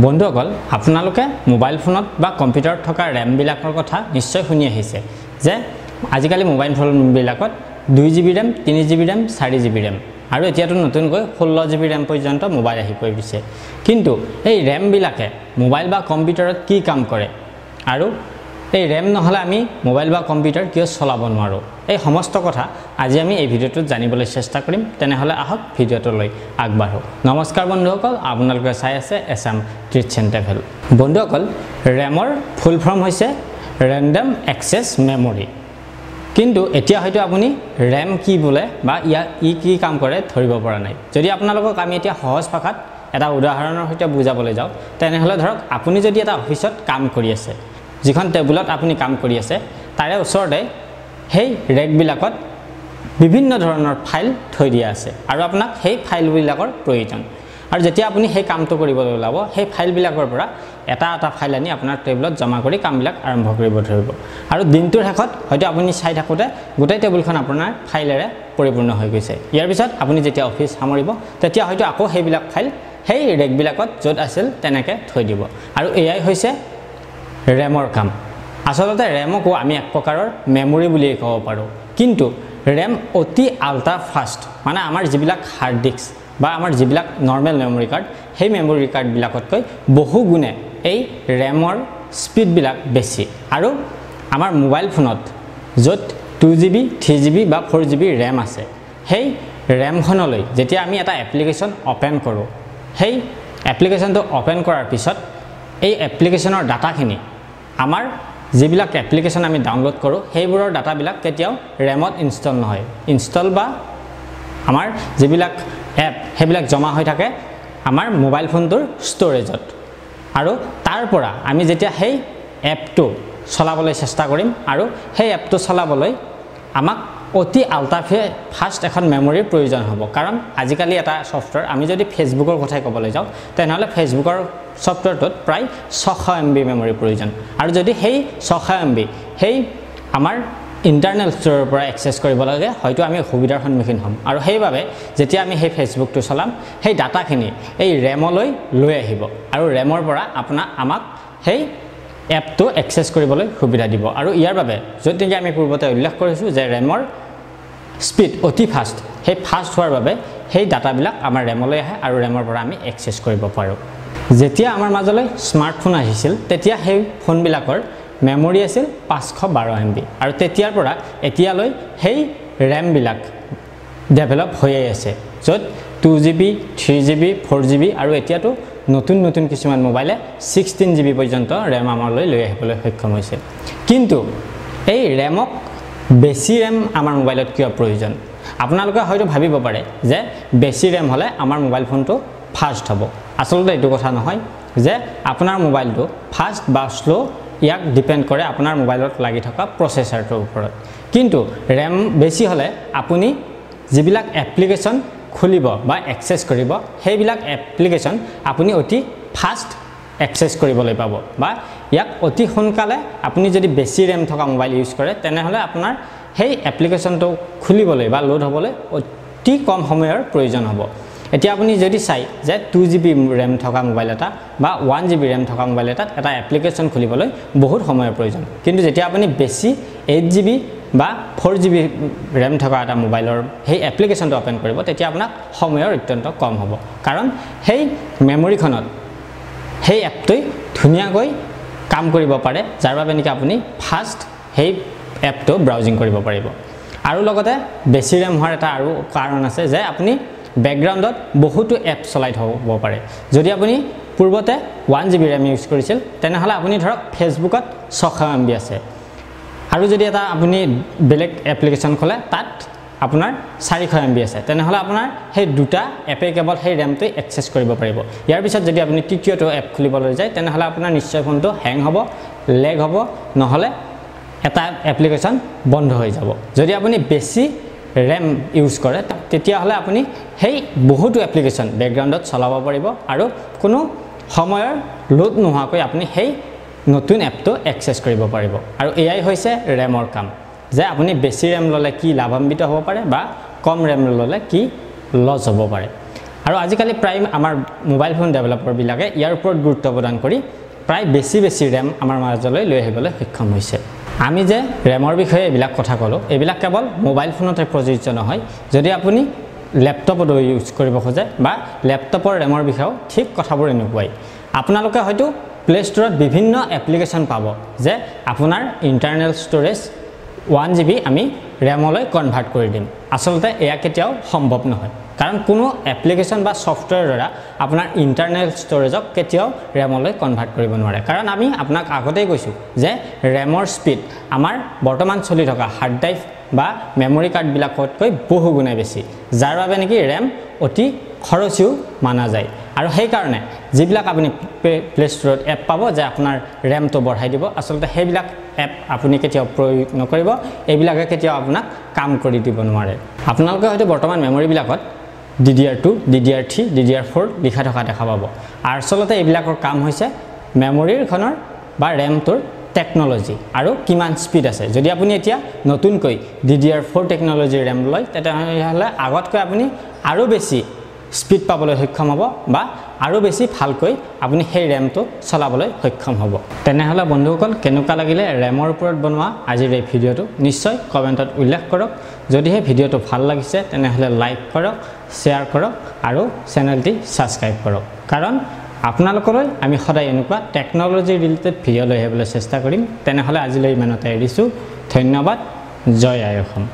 বন্ধুসকল আপোনালোকে মোবাইল ফোনত বা কম্পিউটাৰত থকা ৰেমবিলাকৰ কথা নিশ্চয় শুনি আহিছে যে আজিকালি মোবাইল ফোনবিলাকত দুই জি বি ৰেম তিনি জি বি ৰেম চাৰি জি বি ৰেম আৰু এতিয়াতো নতুনকৈ ষোল্ল জি বি ৰেম পৰ্যন্ত মোবাইল আহি পৰিছে কিন্তু এই ৰেমবিলাকে মোবাইল বা কম্পিউটাৰত কি কাম কৰে? আৰু এই ৰেম নহ'লে আমি মোবাইল বা কম্পিউটাৰ কিয় চলাব নোৱাৰোঁ? এই সমস্ত কথা আজি আমি এই ভিডিঅ'টোত জানিবলৈ চেষ্টা কৰিম। তেনেহ'লে আহক ভিডিঅ'টোলৈ আগবাঢ়োঁ। নমস্কাৰ বন্ধুসকল আপোনালোকে চাই আছে এছাম ট্ৰিটছ এণ্ড ট্ৰেভেল। বন্ধুসকল ৰেমৰ ফুল ফৰ্ম হৈছে ৰেণ্ডম এক্সেছ মেমৰি। কিন্তু এতিয়া হয়তো আপুনি ৰেম কি বোলে বা ইয়াক ই কি কাম কৰে ধৰিব পৰা নাই। যদি আপোনালোকক আমি এতিয়া সহজ ভাষাত এটা উদাহৰণৰ সৈতে বুজাবলৈ যাওঁ তেনেহ'লে ধৰক আপুনি যদি এটা অফিচত কাম কৰি আছে যিখন টেবুলত আপুনি কাম কৰি আছে তাৰে ওচৰতে সেই ৰেকবিলাকত বিভিন্ন ধৰণৰ ফাইল থৈ দিয়া আছে। আৰু আপোনাক সেই ফাইলবিলাকৰ প্ৰয়োজন। আৰু যেতিয়া আপুনি সেই কামটো কৰিবলৈ ওলাব সেই ফাইলবিলাকৰ পৰা এটা এটা ফাইল আনি আপোনাৰ টেবুলত জমা কৰি কামবিলাক আৰম্ভ কৰিব ধৰিব। আৰু দিনটোৰ শেষত হয়তো আপুনি চাই থাকোঁতে গোটেই টেবুলখন আপোনাৰ ফাইলেৰে পৰিপূৰ্ণ হৈ গৈছে। ইয়াৰ পিছত আপুনি যেতিয়া অফিচ সামৰিব তেতিয়া হয়তো আকৌ সেইবিলাক ফাইল সেই ৰেকবিলাকত য'ত আছিল তেনেকৈ থৈ দিব। আৰু এয়াই হৈছে ৰেমৰ কাম। আচলতে ৰেমকো আমি এক প্ৰকাৰৰ মেমৰি বুলিয়েই ক'ব পাৰোঁ। কিন্তু ৰেম অতি আল্ট্ৰা ফাষ্ট মানে আমাৰ যিবিলাক হাৰ্ড ডিস্ক বা আমাৰ যিবিলাক নৰ্মেল মেমৰি কাৰ্ড সেই মেমৰি কাৰ্ডবিলাকতকৈ বহু গুণে এই ৰেমৰ স্পীডবিলাক বেছি। আৰু আমাৰ মোবাইল ফোনত য'ত two G B three G B বা ফ'ৰ জি বি ৰেম আছে সেই ৰেমখনলৈ যেতিয়া আমি এটা এপ্লিকেশ্যন অ'পেন কৰোঁ সেই এপ্লিকেশ্যনটো অ'পেন কৰাৰ পিছত এই এপ্লিকেশ্যনৰ ডাটাখিনি আমাৰ যিবিলাক এপ্লিকেশ্যন আমি ডাউনলোড কৰোঁ সেইবোৰৰ ডাটাবিলাক কেতিয়াও ৰেমত ইনষ্টল নহয়। ইনষ্টল বা আমাৰ যিবিলাক এপ সেইবিলাক জমা হৈ থাকে আমাৰ মোবাইল ফোনটোৰ ষ্ট'ৰেজত আৰু তাৰ পৰা আমি যেতিয়া সেই এপটো চলাবলৈ চেষ্টা কৰিম আৰু সেই এপটো চলাবলৈ আমাক অতি আল্ট্ৰা ফাষ্ট এখন মেমৰিৰ প্ৰয়োজন হ'ব। কাৰণ আজিকালি এটা ছফ্টৱেৰ আমি যদি ফেচবুকৰ কথাই ক'বলৈ যাওঁ তেনেহ'লে ফেচবুকৰ ছফ্টৱেৰটোত প্ৰায় ছশ এম বি মেমৰিৰ প্ৰয়োজন। আৰু যদি সেই ছশ এম বি সেই আমাৰ ইণ্টাৰনেল ষ্ট'ৰৰ পৰা এক্সেছ কৰিব লাগে হয়তো আমি অসুবিধাৰ সন্মুখীন হ'ম। আৰু সেইবাবে যেতিয়া আমি সেই ফেচবুকটো চলাম সেই ডাটাখিনি এই ৰেমলৈ লৈ আহিব। আৰু ৰেমৰ পৰা আপোনাক আমাক সেই এপটো এক্সেছ কৰিবলৈ সুবিধা দিব। আৰু ইয়াৰ বাবে য'ত নেকি আমি পূৰ্বতে উল্লেখ কৰিছোঁ যে ৰেমৰ স্পীড অতি ফাষ্ট সেই ফাষ্ট হোৱাৰ বাবে সেই ডাটাবিলাক আমাৰ ৰেমলৈ আহে আৰু ৰেমৰ পৰা আমি এক্সেছ কৰিব পাৰোঁ। যেতিয়া আমাৰ মাজলৈ স্মাৰ্টফোন আহিছিল তেতিয়া সেই ফোনবিলাকৰ মেমৰি আছিল পাঁচশ বাৰ এম বি আৰু তেতিয়াৰ পৰা এতিয়ালৈ সেই ৰেমবিলাক ডেভেলপ হৈয়ে আছে য'ত two G B three G B four G B আৰু এতিয়াতো নতুন নতুন কিছুমান মোবাইলে ছিক্সটিন জি বি পৰ্যন্ত ৰেম আমালৈ লৈ আহিবলৈ সক্ষম হৈছে। কিন্তু এই ৰেমক বেছি ৰেম আমাৰ মোবাইলত কিয় প্ৰয়োজন? আপোনালোকে হয়তো ভাবিব পাৰে যে বেছি ৰেম হ'লে আমাৰ মোবাইল ফোনটো ফাষ্ট হ'ব। আচলতে এইটো কথা নহয় যে আপোনাৰ মোবাইলটো ফাষ্ট বা শ্ল' ইয়াক ডিপেণ্ড কৰে আপোনাৰ মোবাইলত লাগি থকা প্ৰচেচাৰটোৰ ওপৰত। কিন্তু ৰেম বেছি হ'লে আপুনি যিবিলাক এপ্লিকেশ্যন খুলিব বা এক্সেছ কৰিব সেইবিলাক এপ্লিকেশ্যন আপুনি অতি ফাষ্ট এক্সেছ কৰিবলৈ পাব। বা ইয়াক অতি সোনকালে আপুনি যদি বেছি ৰেম থকা মোবাইল ইউজ কৰে তেনেহ'লে আপোনাৰ সেই এপ্লিকেশ্যনটো খুলিবলৈ বা লোড হ'বলৈ অতি কম সময়ৰ প্ৰয়োজন হ'ব। এতিয়া আপুনি যদি চাই যে টু জি বি ৰেম থকা মোবাইল এটা বা ওৱান জি বি ৰেম থকা মোবাইল এটাত এটা এপ্লিকেশ্যন খুলিবলৈ বহুত সময়ৰ প্ৰয়োজন। কিন্তু যেতিয়া আপুনি বেছি এইট জি বি বা ফ'ৰ জি বি ৰেম থকা এটা মোবাইলৰ সেই এপ্লিকেশ্যনটো অ'পেন কৰিব তেতিয়া আপোনাক সময়ৰ অত্যন্ত কম হ'ব। কাৰণ সেই মেমৰিখনত সেই এপটোৱে ধুনীয়াকৈ কাম কৰিব পাৰে যাৰ বাবে নেকি আপুনি ফাষ্ট সেই এপটো ব্ৰাউজিং কৰিব পাৰিব। আৰু লগতে বেছি ৰেম হোৱাৰ এটা আৰু কাৰণ আছে যে আপুনি বেকগ্ৰাউণ্ডত বহুতো এপ চলাই থ'ব পাৰে। যদি আপুনি পূৰ্বতে one G B RAM use কৰিছিল তেনেহ'লে আপুনি ধৰক ফেচবুকত ছশ এম বি আছে। আৰু যদি এটা আপুনি বেলেগ এপ্লিকেশ্যন খোলে তাত আপোনাৰ চাৰিশ এম বি আছে। তেনেহ'লে আপোনাৰ সেই দুটা এপে কেৱল সেই ৰেমটোৱে এক্সেছ কৰিব পাৰিব। ইয়াৰ পিছত যদি আপুনি তৃতীয়টো এপ খুলিবলৈ যায় তেনেহ'লে আপোনাৰ নিশ্চয় ফোনটো হেং হ'ব লেগ হ'ব নহ'লে এটা এপ্লিকেশ্যন বন্ধ হৈ যাব। যদি আপুনি বেছি ৰেম ইউজ কৰে তেতিয়াহ'লে আপুনি সেই বহুতো এপ্লিকেশ্যন বেকগ্ৰাউণ্ডত চলাব পাৰিব আৰু কোনো সময়ৰ লোড নোহোৱাকৈ আপুনি সেই নতুন এপটো এক্সেছ কৰিব পাৰিব। আৰু এয়াই হৈছে ৰেমৰ কাম। যে আপুনি বেছি ৰেম ল'লে কি লাভান্বিত হ'ব পাৰে বা কম ৰেম ল'লে কি লছ হ'ব পাৰে। আৰু আজিকালি প্ৰায় আমাৰ মোবাইল ফোন ডেভেলপাৰবিলাকে ইয়াৰ ওপৰত গুৰুত্ব প্ৰদান কৰি প্ৰায় বেছি বেছি ৰেম আমাৰ মাজলৈ লৈ আহিবলৈ সক্ষম হৈছে। আমি যে ৰেমৰ বিষয়ে এইবিলাক কথা ক'লোঁ এইবিলাক কেৱল মোবাইল ফোনতে প্ৰযোজ্য নহয় যদি আপুনি লেপটপতো ইউজ কৰিব খোজে বা লেপটপৰ ৰেমৰ বিষয়েও ঠিক কথাবোৰ এনেকুৱাই। আপোনালোকে হয়তো প্লে ষ্ট'ৰত বিভিন্ন এপ্লিকেশ্যন পাব যে আপোনাৰ internal storage one G B আমি ৰেমলৈ কনভাৰ্ট কৰি দিম। আচলতে এয়া কেতিয়াও সম্ভৱ নহয়। কাৰণ কোনো এপ্লিকেশ্যন বা ছফ্টৱেৰৰ দ্বাৰা আপোনাৰ ইণ্টাৰনেল ষ্ট'ৰেজক কেতিয়াও ৰেমলৈ কনভাৰ্ট কৰিব নোৱাৰে। কাৰণ আমি আপোনাক আগতেই কৈছোঁ যে ৰেমৰ স্পীড আমাৰ বৰ্তমান চলি থকা হাৰ্ড ড্ৰাইভ বা মেমৰি কাৰ্ডবিলাকতকৈ বহু গুণে বেছি। যাৰ বাবে নেকি ৰেম অতি খৰচীও মানা যায়। আৰু সেইকাৰণে যিবিলাক আপুনি প্লে ষ্ট'ৰত এপ পাব যে আপোনাৰ ৰেমটো বঢ়াই দিব আচলতে সেইবিলাক এপ আপুনি কেতিয়াও প্ৰয়োগ নকৰিব এইবিলাকে কেতিয়াও আপোনাক কাম কৰি দিব নোৱাৰে। আপোনালোকে হয়তো বৰ্তমান মেমৰিবিলাকত D D R two D D R three D D R four লিখা থকা দেখা পাব। আৰু আচলতে এইবিলাকৰ কাম হৈছে মেমৰিৰখনৰ বা ৰেমটোৰ টেকন'লজি আৰু কিমান স্পীড আছে। যদি আপুনি এতিয়া নতুনকৈ ডি ডি আৰ ফ'ৰ টেকন'লজিৰ ৰেম লয় তেতিয়াহ'লে আগতকৈ আপুনি আৰু বেছি স্পীড পাবলৈ সক্ষম হ'ব বা আৰু বেছি ভালকৈ আপুনি সেই ৰেমটো চলাবলৈ সক্ষম হ'ব। তেনেহ'লে বন্ধুসকল কেনেকুৱা লাগিলে ৰেমৰ ওপৰত বনোৱা আজিৰ এই ভিডিঅ'টো? নিশ্চয় কমেণ্টত উল্লেখ কৰক। যদিহে ভিডিঅ'টো ভাল লাগিছে তেনেহ'লে লাইক কৰক শ্বেয়াৰ কৰক আৰু চেনেলটি ছাবস্ক্ৰাইব কৰক। কাৰণ আপোনালোকলৈ আমি সদায় এনেকুৱা টেকন'লজি ৰিলেটেড ভিডিঅ' লৈ আহিবলৈ চেষ্টা কৰিম। তেনেহ'লে আজিলৈ ইমানতে এৰিছোঁ। ধন্যবাদ। জয় আই অসম।